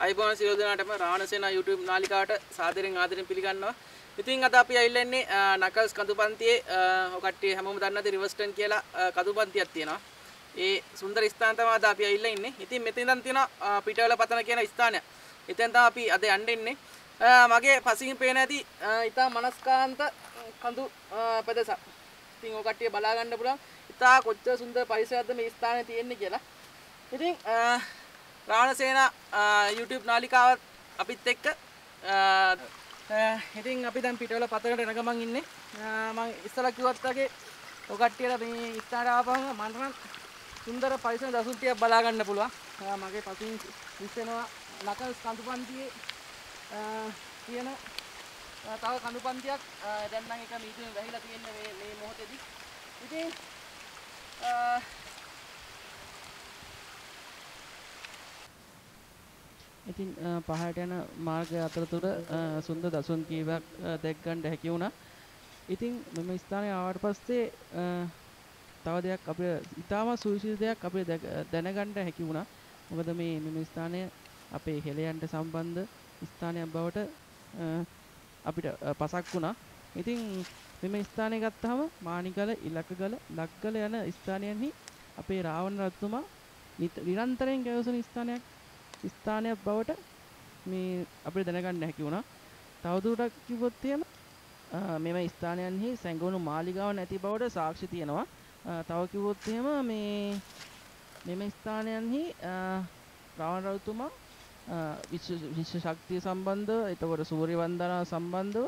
අයිබෝන් සියලු දෙනාටම රාණසේන YouTube නාලිකාවට සාදරයෙන් ආදරයෙන් පිළිගන්නවා. ඉතින් අද අපි ඇවිල්ලා ඉන්නේ නකල්ස් කඳුපන්තියේ ඔය කට්ටිය හැමෝම දන්නද රිවර්ස්ටන් කියලා කඳුපන්තියක් තියෙනවා. ඒ සුන්දර ස්ථාන තමයි අද අපි ඇවිල්ලා ඉන්නේ. ඉතින් මෙතන ඉඳන් තියෙනවා පිටවල පතන කියන ස්ථානය. එතෙන් තමයි අපි අද යන්න ඉන්නේ. මගේ පසින් පේන ඇති ඉතා මනස්කාන්ත කඳු ප්‍රදේශ. ඉතින් ඔය කට්ටිය බලා ගන්න පුළුවන්. ඉතා කොච්චර සුන්දර පරිසරයක්ද මේ ස්ථානයේ තියෙන්නේ කියලා. ඉතින් රාවණසේන YouTube නාලිකාවත් අපිත් එක්ක. ඉතින් අපි දැන් පිටවල පතකට එන ගමන් ඉන්නේ. මම ඉස්සලා කිව්වත් වගේ ඔය කට්ටියට මේ ස්ථානට ආපහම මට නම් සුන්දර පරිසර දසුන් ටිකක් බලා ගන්න පුළුවන්. මගේ පසින් ඉස්සෙනවා නකල්ස් කඳුපන්තියේ තියෙන තව කඳුපන්තියක් දැන් නම් එක මීටරෙන් වැහිලා තියෙන්නේ මේ මේ මොහොතේදී. ඉතින් ඉතින් පහට යන මාර්ගය අතරතුර සුන්ද දසුන් කීවක් දැක්ගන්ඩ හැකි වුණා. ඉතින් මෙම ස්ථානය ආවට පස්සේ තව දෙයක් අප ඉතාම සූශී දෙයක් අපේ දැනගණ්ඩ හැකි වුණා. මොකද මේ මෙම ස්ථානය අපේ හෙළයන්ට සම්බන්ධ ස්ථානයක් බවට අපිට පසක් වුණා. ඉතින් මෙම ස්ථානය ගත්තහම මානිකල ඉලක්කගල ලක්ගල යන ස්ථානයන්හි අපේ රාවණ රත්තුමා නිරන්තරයෙන් ගැවසන ස්ථානයක් ස්ථානයක් බවට මේ අපිට දැනගන්න හැකි වුණා. තවදුරටත් කිව්වොත් එහෙම මෙම ස්ථානයන්හි සැඟවුණු මාලිගාව නැති බවට සාක්ෂි තියෙනවා. තව කිව්වොත් එහෙම මේ මෙම ස්ථානයන්හි රාවණ රජතුමා විශ්ව ශක්තිය සම්බන්ධව එතකොට සූර්ය වන්දනාව සම්බන්ධව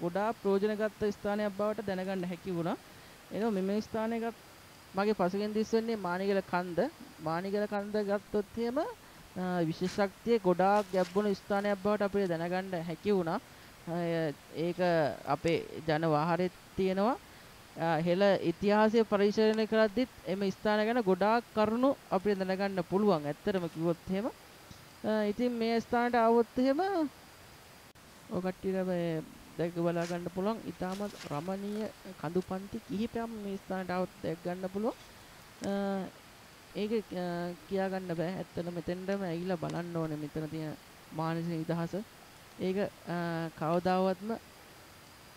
ගොඩාක් ප්‍රයෝජන ගත්ත ස්ථානයක් බවට දැනගන්න හැකි වුණා. එනවා මෙම ස්ථානය ගත් මගේ පසුගෙන් දිස් වෙන්නේ මානිගල කන්ද. මානිගල කන්ද ගත්තොත් එහෙම විශේෂ ශක්තිය ගොඩාක් ගැබ්බුණු ස්ථානයක් බවට අපිට දැනගන්න හැකි වුණා. ඒක අපේ ජන වාහරෙත් තියෙනවා. හෙළ ඉතිහාසය පරිශීලනය කරද්දිත් එම ස්ථාන ගැන ගොඩාක් කරුණු අපිට දැනගන්න පුළුවන්. ඇත්තටම කිව්වොත් එහෙම. ඉතින් මේ ස්ථානට ආවොත් එහෙම ඔය කට්ටියට මේ දැක බලා ගන්න පුළුවන්. ඊටමත් රමණීය කඳුපන්ති කිහිපයක් මේ ස්ථානට ආවොත් දැක ගන්න පුළුවන්. ඒක කියා ගන්න බෑ. ඇත්තට මෙතෙන්ටම ඇවිල්ලා බලන්න ඕනේ මෙතන තියෙන මානසික නිදහස. ඒක කවදාවත්ම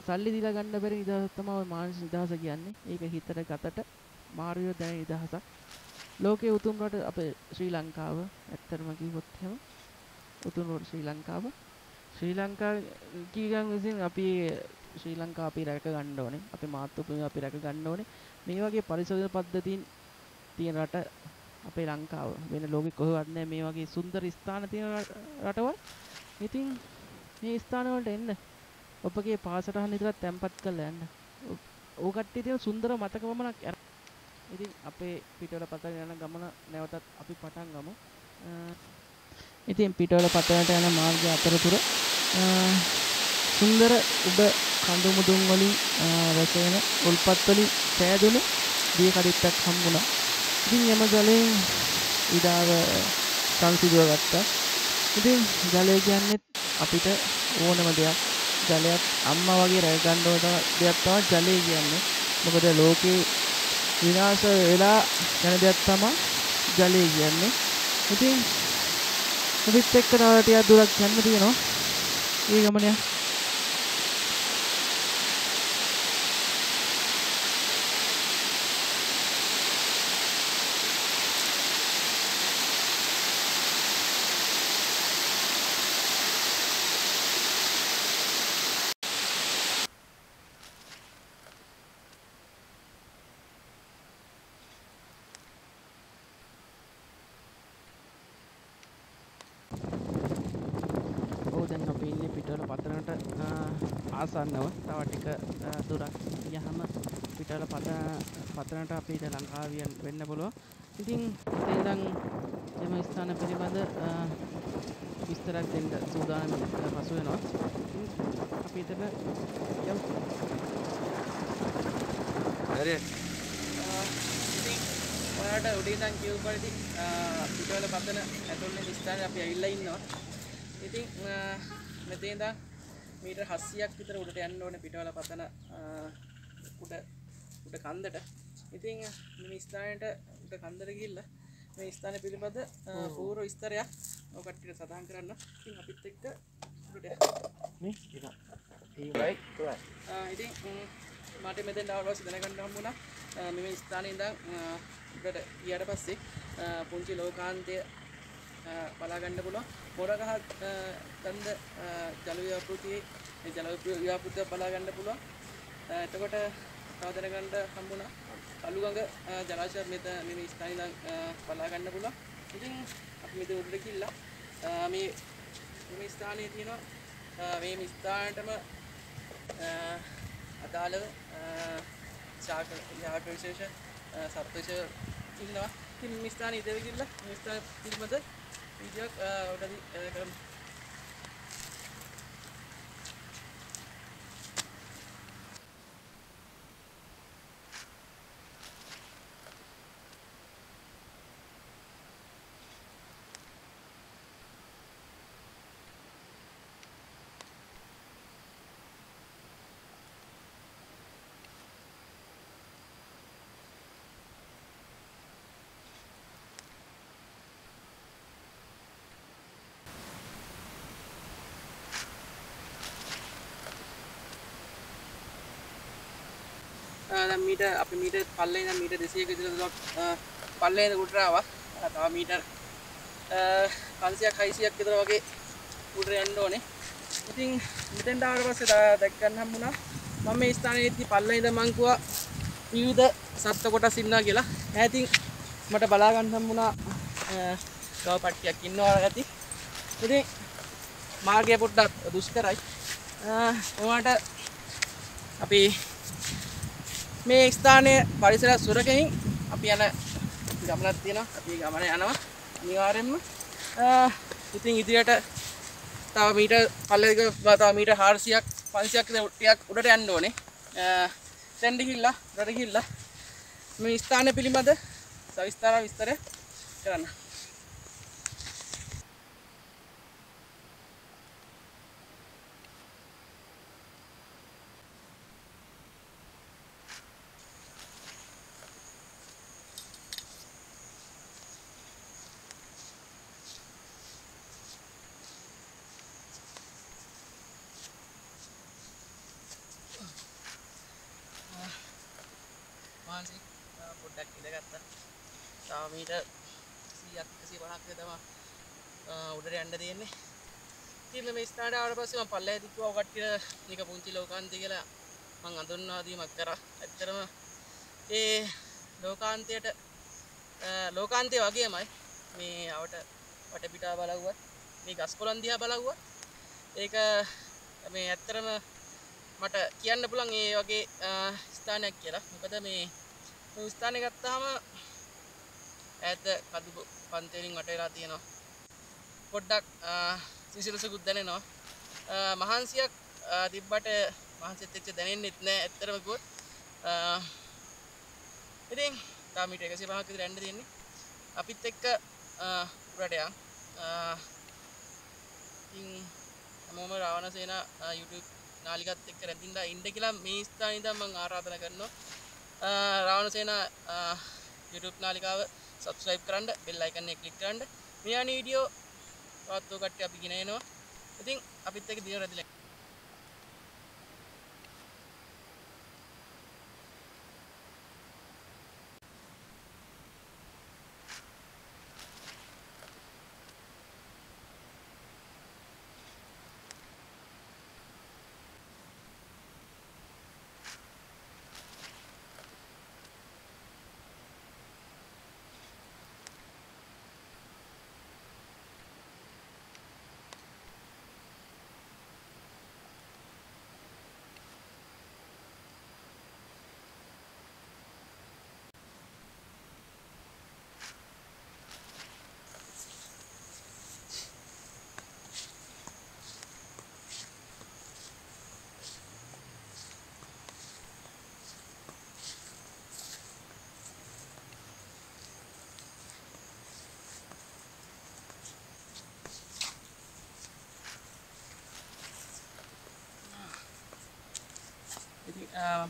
සල්ලි දීලා ගන්න බැරි නිදහස තමයි මානසික නිදහස කියන්නේ. ඒක හිතට ගතට මාර්ගය දැන නිදහසක්. ලෝකයේ උතුම් රට අපේ ශ්‍රී ලංකාව ඇත්තටම කිව්වොත් එහෙම උතුම් රට ශ්‍රී ලංකාව ශ්‍රී ලංකා කීගන් විසින් අපි ශ්‍රී ලංකා අපි රැක ගන්න ඕනේ. අපේ මාතෘභූමිය අපි රැක ගන්න ඕනේ. මේ වගේ පරිශෝධන පද්ධතීන් තියෙන රට අපේ ලංකාව වෙන ලෝකෙ කොහෙවත් නැහැ මේ වගේ සුන්දර ස්ථාන තියෙන රටවල්. ඉතින් මේ ස්ථාන වලට එන්න ඔබගේ පාසටහන් විතරක් තැම්පත් කරලා යන්න. ඕ කට්ටිය තියෙන සුන්දර මතක වමනක් ඉතින් අපේ පිටවල පතන යන ගමන නැවතත් අපි පටන් ගමු. ඉතින් පිටවල පතනට යන මාර්ගය අතරතුර සුන්දර උඩ කඳු මුදුන් වලින් රැසෙන උල්පත් වලින් සෑදුණු දිය කඩਿੱත්තක් හම්බුණා. ඉතින් යම ජලයෙන් ඉඩාව සංසිඳව ගත්තා. ඉතින් ජලය කියන්නේ අපිට ඕනම දෙයක්. ජලයක් අම්මා වගේ රැක ගන්න ඕන දෙයක් තමයි ජලය කියන්නේ. මොකද ලෝකේ විනාශ වෙලා යන දෙයක් තමයි ජලය කියන්නේ. ඉතින් අපිත් එක්ක තව ටිකක් දුරක් යන්න තියෙනවා. ඒ ගමන දැන් අපි ඉන්නේ පිටවල පතනට ආසන්නව තව ටික දුරක් යහම පිටවල පත පතනට අපිට ලංකාවියන් වෙන්න පුළුවන්. ඉතින් ඉතින් එම ස්ථාන පිළිබඳ විස්තරයක් දෙන්න සූදානම් පසු වෙනවා. අපි එතන යමු. හරි. ඔයාලට උඩින් ඉඳන් කියු පරිදි පිටවල පතන ඇතුළේ ස්ථානේ අපි ඇවිල්ලා ඉන්නවා. ඉතින් මෙතේ ඉඳන් මීටර් 700ක් විතර උඩට යන්න ඕනේ පිටවල පතන උඩ උඩ කන්දට. ඉතින් මේ ස්ථානයට උඩ කන්දට ගිහිල්ලා මේ ස්ථානය පිළිබඳ පූර්ව විස්තරයක් ඔය කට්ටියට සඳහන් කරන්න. ඉතින් අපිත් එක්ක උඩට මේ ඉතින් මට මෙතෙන් ඩවස් දැනගන්න හම්බුණා මෙම ස්ථානයේ ඉඳන් උඩට ගියට පස්සේ පුංචි ලෝකාන්තය බලාගන්න පුළුවන්. මොරගහ ගන්ධ ජල ව්‍යාපෘතියේ ජල ව්‍යාපෘතිය බලාගන්න පුළුවන්. එතකොට තව දැනගන්න හම්බුණා. අලුගඟ ජලාශය මෙත මෙම ස්ථානයේ ඉඳන් බලාගන්න පුළුවන්. ඉතින් අපි මෙතන උඩට ගිහිල්ලා මේ මේ ස්ථානයේ තියෙනවා මේ ස්ථානයටම අදාළව ශාක යාක විශේෂ සත්වශ ඉන්නවා. ඉතින් මේ ස්ථාන ඉදිරි ගිහිල්ලා මේ ස්ථාන පිළිබඳ video uh, udah di uh, දැන් මීට අපි මීට පල්ලේ ඉඳන් මීට 200 ක විතර දුරක් පල්ලේ ඉඳන් උඩට ආවා. තව මීටර් 500ක් 600ක් විතර වගේ උඩට යන්න ඕනේ. ඉතින් මෙතෙන්ට ආවට පස්සේ දැක් ගන්න හම්බුණා. මම මේ ස්ථානයේදී පල්ලේ ඉඳන් මං කිව්වා විවිධ සත්ත්ව කොටස් ඉන්නවා කියලා. ඈතින් මට බලා ගන්න හම්බුණා ගව පට්ටියක් ඉන්නවා ඇති. ඉතින් මාර්ගය පොඩ්ඩක් දුෂ්කරයි. ඔයාට අපි මේ ස්ථානය පරිසර සුරකහින් අපි යන ගමනක් තියෙනවා. අපි ගමන යනවා අනිවාර්යෙන්ම. ඉතින් ඉදිරියට තව මීට පල්ලෙක තව මීට 400ක් 500ක් ටිකක් උඩට යන්න ඕනේ. දැන් ගිහිල්ලා උඩට ගිහිල්ලා මේ ස්ථානය පිළිබඳ සවිස්තර විස්තර කරන්න. පොඩ්ඩක් ඉඳගත්තා. තව මීට 100ක් 150ක් තමයි උඩට යන්න තියෙන්නේ. ඉතින් මේ ස්ථානට ආවට පස්සේ මම පල්ලෙහාදී කිව්වා ඔය කට්ටිය මේක පුංචි ලෝකාන්තය කියලා මම අඳුන්වා දීමක් කරා. ඇත්තටම ඒ ලෝකාන්තයට ලෝකාන්තය වගේමයි මේ අවට වටපිටා බලවුවත් මේ ගස් කොළන් දිහා බලවුවත්. ඒක මේ ඇත්තරම මට කියන්න පුළන් ඒ වගේ ස්ථානයක් කියලා. මොකද මේ ස්ථානය ගත්තාම ඇත කදු පන්තේලින් වටේලා තියෙනවා. පොඩ්ඩක් සිසිලසකුත් දැනෙනවා. මහන්සියක් තිබ්බට මහන්සිත් එච්ච දැනෙන්නෙත් නෑ ඇත්තරමකුත් ඉතින් තාමිට එකසි පහක රැන්ඩ තියන්නේ. අපිත් එක්ක උරටයක් හැමෝම රාවණ සේන YouTube නාලිකත් එක්ක රැඳිලා ඉන්න කියලා මේ ස්ථානේ ඉඳන් මම ආරාධනා කරනවා. රාවණ සේන YouTube නාලිකාව subscribe කරන්න bell icon එක click කරන්න. මේ අනි වීඩියෝ තවත් ඔය කට්ටිය අපි ගෙන එනවා. ඉතින් අපිත් එක්ක දින රැඳිලා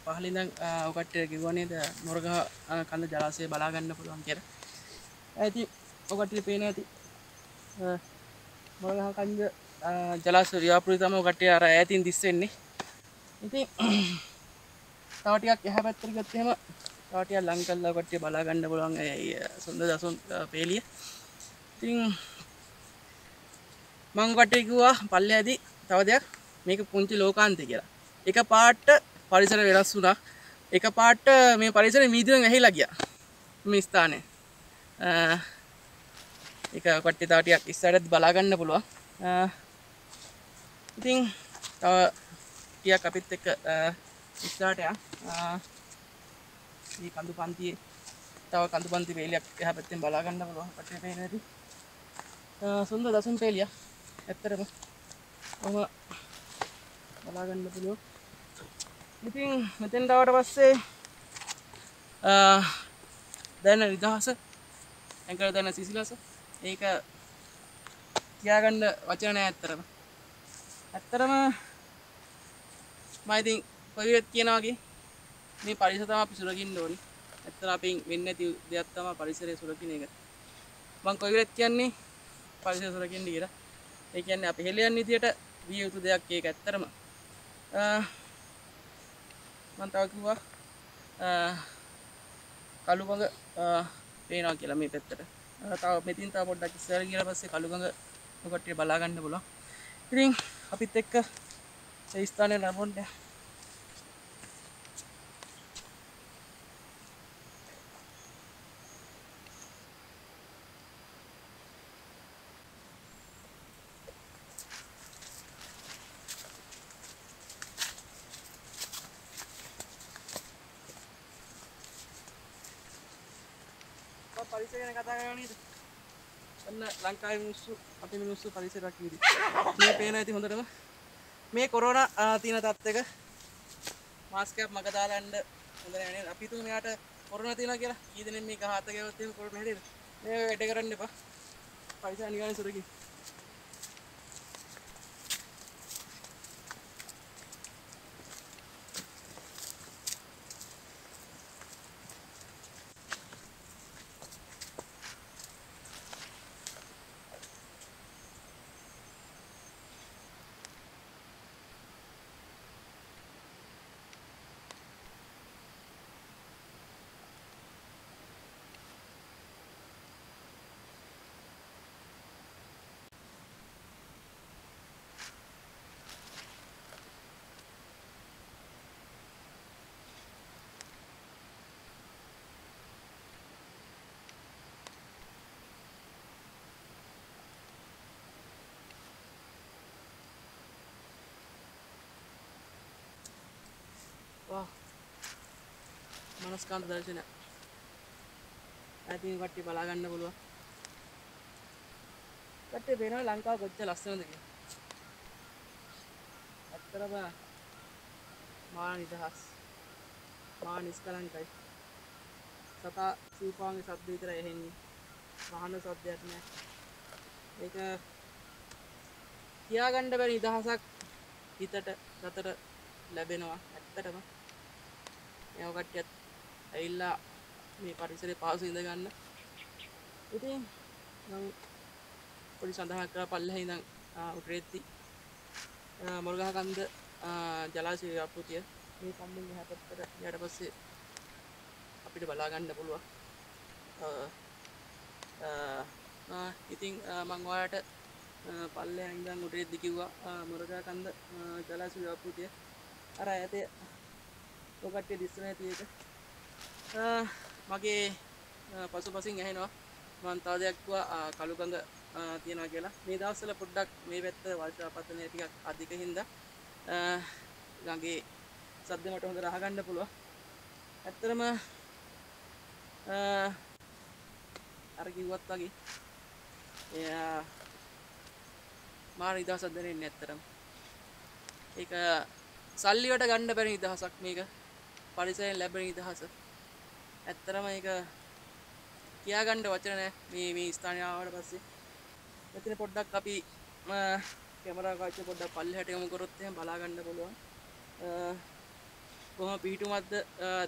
පහලිඳං ඔකට කිවනේද නොරග කඳ ජලාසය බලාගන්න පුළුවන් කෙර ඇති ඔකට පේන ඇති මොළගහකන්ද ජලාශ ව්‍යාපෘති තමයි කට්ටිය අර ඈතින් දිස්සෙන්නේ ඉතින් තව ටිකක් එහා පැත්තට ගත්තොත් එහෙම තව ටිකක් ලං කරලා කට්ටිය බලා ගන්න පුළුවන් ඒ සුන්දර දසුන් පේලිය. ඉතින් මං කට්ටිය කිව්වා පල්ලෙහාදී තව දෙයක් මේක පුංචි ලෝකාන්තය කියලා. එක පාට පරිසර වෙනස් වුණා. එක පාට මේ පරිසර මීදුවෙන් ඇහිලා ගියා. මේ ස්ථානය. එක කොට්ටි තව ටිකක් ඉස්සරහට බලා ගන්න පුළුවන් ඉතින් තව ටිකක් අපිත් එක්ක ඉස්සරහට යා. මේ කඳු පන්තියේ තව කඳු පන්ති පේලියක් එහා පැත්තෙන් බලා ගන්න පුළුවන් කටේ පේන ඇති සුන්දර දසුන් පේලිය ඇත්තටම. ඔහම බලා ගන්න පුළුවන්. ඉතින් මෙතෙන් තාවට පස්සේ දැන නිදහස ඇඟට දැන සිසිලස ඒක කියාගන්න වචන නෑ ඇත්තරම ඇත්තරම මයිතින් කොවිත් කියනවාගේ මේ පරිස තම අපි සුරකින්න ඕනි. ඇත්තර අපින් වෙන්න ඇති දෙයක් තම පරිසරය සුරකින එක. මං කොවිත් කියන්නේ පරිසර සුරකින්න කියලා. ඒ කියන්නේ අපි හෙළියන් විදියට විය යුතු දෙයක් ඒක ඇත්තරම මං තව කිව්වා කළුගඟ පේනවා කියලා මේ පැත්තට. තව මෙතින් තව පොඩ්ඩක් ඉස්සර ගිහලා පස්සේ කළුගඟ ඔකට බලා ගන්න පුළුවන්. ඉතින් අපිත් එක්ක ඒ ස්ථානයේ නමොන්න පරිසර ගැන කතා කරනවා නේද? ඔන්න ලංකාවේ මිනිස්සු අපේ මිනිස්සු පරිසර රකිවි. මේ පේන ඇති හොඳටම මේ කොරෝනා තියෙන තත්ත්වයක මාස්ක් එකක් මග දාලා යන්න හොඳ නෑ නේද? අපි හිතුවේ මෙයාට කොරෝනා තියෙනවා කියලා. කී දෙනෙක් මේක හාත ගෙවුවත් එහෙම කොරෝනා හැදෙද? මේ වැඩ කරන්න එපා. පරිසර නිගානේ සුරකි. මනස්කාන්ත දර්ශන. ඇතින් කට්ටි බලා ගන්න පුළුවන්? කට්ටේ පේනවා ලංකාව කොච්චර ලස්සනද කියලා. ඇත්තරම මා නිදහස්. මා නිස්කලංකයි. සතා සූපාන්ගේ සද්ද විතර ඇහෙන්නේ වහන සද්දයක් නෑ. ඒක කියාගන්න බැරි නිදහසක් හිතට ගතට ලැබෙනවා. ඇත්තටම. ඒව කට්ටියත් ඇවිල්ලා මේ පරිසරේ පහසු ඉඳ ගන්න. ඉතින් මම පොඩි සඳහනක් කරලා පල්ලෙහා ඉඳන් උඩරෙද්දි මොල්ගහ කන්ද ජලාශය ව්‍යාපෘතිය මේ සම්මුන් එහා පැත්තට ඊට පස්සේ අපිට බලා ගන්න පුළුවන්. ඉතින් මං ඔයාලට පල්ලෙහා ඉඳන් උඩරෙද්දි කිව්වා මොරගහ කන්ද ජලාශය ව්‍යාපෘතිය අර ඇතේ ඔකට්ටිය දිස්සන ඇති එක. Uh, මගේ uh, පසු පසින් ඇහෙනවා. මන් තව දෙයක් කිව්වා uh, කළුගඟ තියෙනවා කියලා. මේ දවස්වල පොඩ්ඩක් මේ පැත්ත වර්ෂාපතනය ටිකක් අධික හින්දා ගඟේ සද්ද මට හොඳ රහගන්න පුළුවන්. ඇත්තටම අර කිව්වත් වගේ එයා මාර නිදහසක් දැනෙන්නේ ඇත්තටම. ඒක සල්ලිවට ගන්න බැරි නිදහසක් මේක. පරිසරයෙන් ලැබෙන නිදහස ඇත්තරම ඒක කියාගන්න වචන නෑ. මේ මේ ස්ථානය ආවට පස්සේ. මෙතන පොඩ්ඩක් අපි කැමරා කාච්ච පොඩ්ඩක් පල්ලෙහාට යමු කරොත් එහෙනම් බලා ගන්න පුළුවන්. කොහොම පිහිටුමක්ද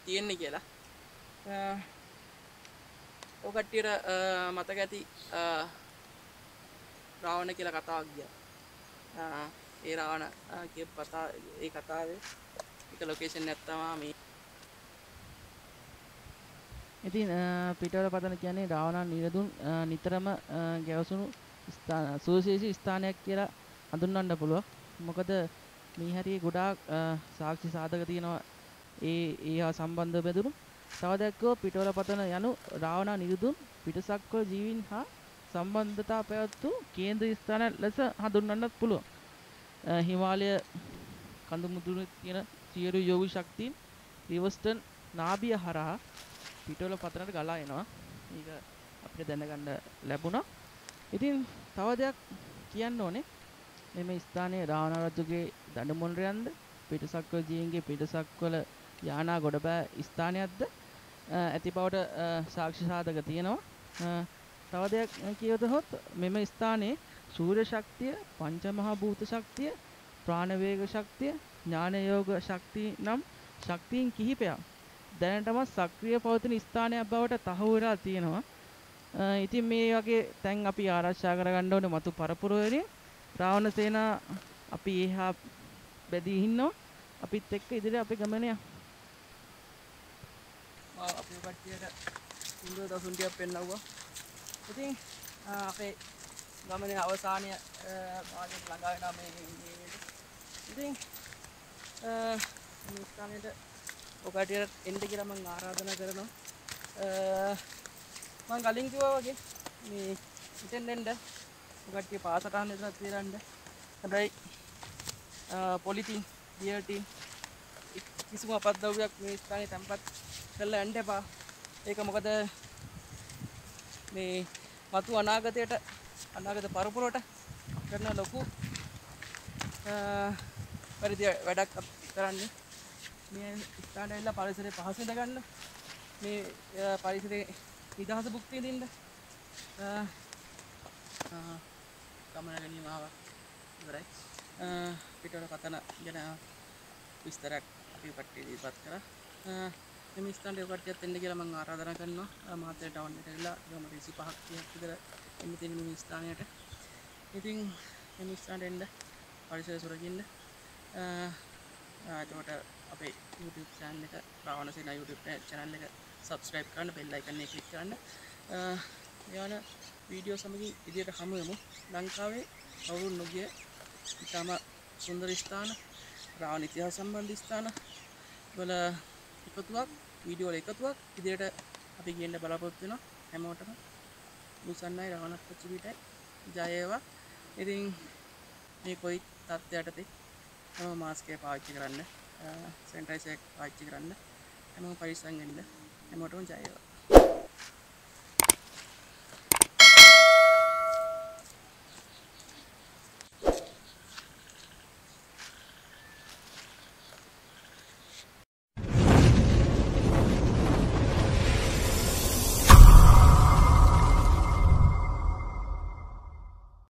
තියෙන්නේ කියලා. ඔය කට්ටියට මතක ඇති රාවණ කියලා කතාවක් ගිය. ඒ රාවණ කිය කතා ඒ කතාවේ එක ලොකේෂන් නැත්තවා මේ ඉතින් පිටවල පතන කියන්නේ රාවණන් නිරදුන් නිතරම ගැවසුණු සුවිශේෂී ස්ථානයක් කියලා හඳුන්වන්න පුළුවන්. මොකද මේ හැටියේ ගොඩාක් සාක්ෂි සාධක තියෙනවා ඒ ඒහා සම්බන්ධ බැදුණු. තව දැක්කෝ පිටවල පතන යනු රාවණා නිරුදුන් පිටසක්වල ජීවීන් හා සම්බන්ධතා පැවැත්වූ කේන්ද්‍ර ස්ථාන ලෙස හඳුන්වන්නත් පුළුවන්. හිමාලය කඳු මුදුනේ තියෙන සියලු යෝගී ශක්තියින් රිවර්ස්ටන් නාභිය හරහා පිටවල පතනට ගලා එනවා. ඒක අපිට දැනගන්න ලැබුණා. ඉතින් තව දෙයක් කියන්න ඕනේ. මෙම ස්ථානයේ රාවණ රජුගේ දඬුමොණරයන්ද පිටසක්වල ජීවීන්ගේ පිටසක්වල යානා ගොඩබෑ ස්ථානයක්ද ඇති බවට සාක්ෂි සාධක තියෙනවා. තව දෙයක් කියවතහොත් මෙම ස්ථානයේ සූර්ය ශක්තිය, පංචමහා භූත ශක්තිය, ප්‍රාණවේග ශක්තිය, ඥානයෝග ශක්තිය නම් ශක්තියින් කිහිපයක් දැනටමත් සක්‍රිය පවතින ස්ථානයක් බවට තහවුරු වෙලා තියෙනවා. ඉතින් මේ වගේ තැන් අපි ආරක්ෂා කරගන්න ඕනේ මතු පරපුර වලින්. රාවණ සේනා අපි එහා බැදී ඉන්නවා. අපිත් එක්ක ඉදිරියට අපි ගමන යමු. අපේ කට්ටියට සුන්දර දසුන් ටිකක් පෙන්නවුවා. ඉතින් අපේ ගමනේ අවසානය භාගයට ළඟා වෙනවා මේ ඉතින් මේ ස්ථානයට ඔකටියට එන්න කියලා මම ආරාධනා කරනවා. මම කලින් කිව්වා වගේ මේ ඉතින් එන්න ඔකටිය පාසටහන් එතන තියරන්න. හැබැයි පොලිතින් දියටින් කිසිම අපද්දව්‍යයක් මේ ස්ථානයේ තැන්පත් කරලා යන්න එපා. ඒක මොකද මේ මතු අනාගතයට අනාගත පරපුරට කරන ලොකු පරිදි වැඩක් කරන්නේ මේ ස්ථානයට ඇවිල්ලා පරිසරය පහසු ඉඳගන්න මේ පරිසරයේ නිදහස භුක්ති විඳින්න ගමන ගැනීම ආවා. ඉවරයි. පිටවල පතන ගැන විස්තරයක් අපි කට්ටිය ඉදිරිපත් කරා. මෙම ස්ථානයට කට්ටියත් එන්න කියලා මම ආරාධනා කරනවා. මහත්තයා ටවුන් එකට ගිහලා ගම 25ක් 30ක් විතර එන්න තියෙන මේ ස්ථානයට. ඉතින් මේ ස්ථානයට එන්න පරිසරය සුරකින්න. එතකොට අපේ YouTube channel එක රාවණ සේනා YouTube channel එක subscribe කරන්න bell icon එක click කරන්න. එයාන වීඩියෝ සමගින් ඉදිරියට හමු වෙමු. ලංකාවේ කවුරුන් නොගිය ඉතාම සුන්දර ස්ථාන රාවණ ඉතිහාස සම්බන්ධ ස්ථාන වල එකතුවක් වීඩියෝ වල එකතුවක්. ඉදිරියට අපි කියන්න බලාපොරොත්තු වෙනවා හැමෝටම. ලුසන්නයි රවණත් පච්චිපිටයි ජය වේවා ඉතින් මේ කොයි තත්ත්වයටද හැම මාස්කය පාවිච්චි කරන්න? සැනිටයිසර් පාවිච්චි කරන්න. හැමෝම පරිස්සම් වෙන්න. හැමෝටම ජය වේවා.